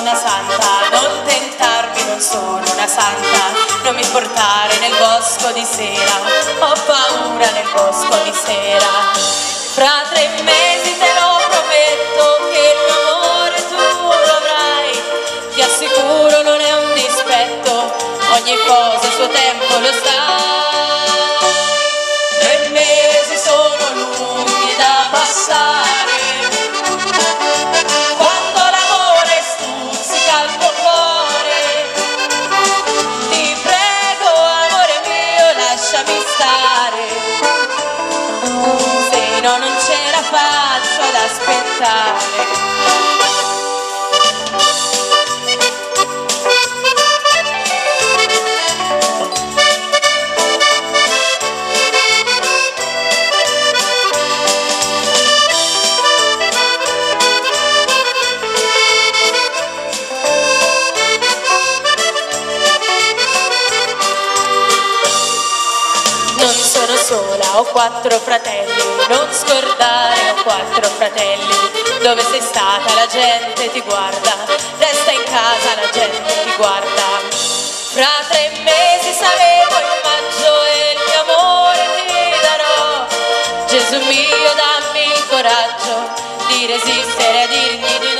una santa, non tentarmi, non sono una santa, non mi portare nel bosco di sera, ho paura nel bosco di sera. Fra tre mesi te lo prometto che l'amore tuo lo avrai, ti assicuro non è un dispetto, ogni cosa il suo tempo lo sa. Aspettare. Sono sola, ho quattro fratelli, non scordare, ho quattro fratelli. Dove sei stata la gente ti guarda, resta in casa la gente ti guarda. Fra tre mesi saremo in maggio e il mio amore ti darò. Gesù mio dammi il coraggio di resistere a dirgli di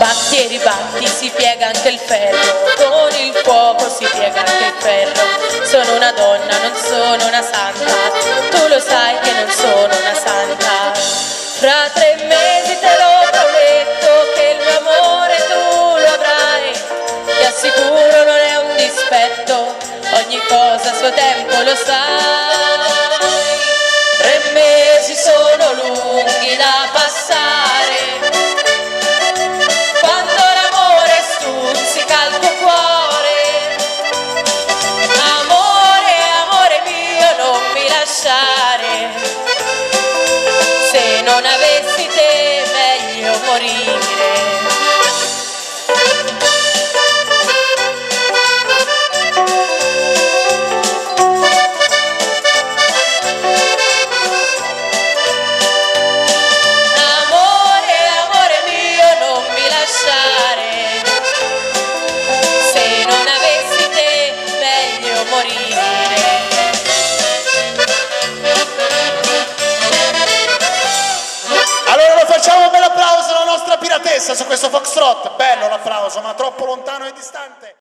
Batti e ribatti, si piega anche il ferro, con il fuoco si piega anche il ferro. Sono una donna, non sono una santa, tu lo sai che non sono una santa. Fra tre mesi te lo prometto che il mio amore tu lo avrai, ti assicuro non è un dispetto, ogni cosa a suo tempo lo sai. Morire. Allora lo facciamo un bel applauso alla nostra piratessa su questo foxtrot. Bello l'applauso, ma troppo lontano e distante.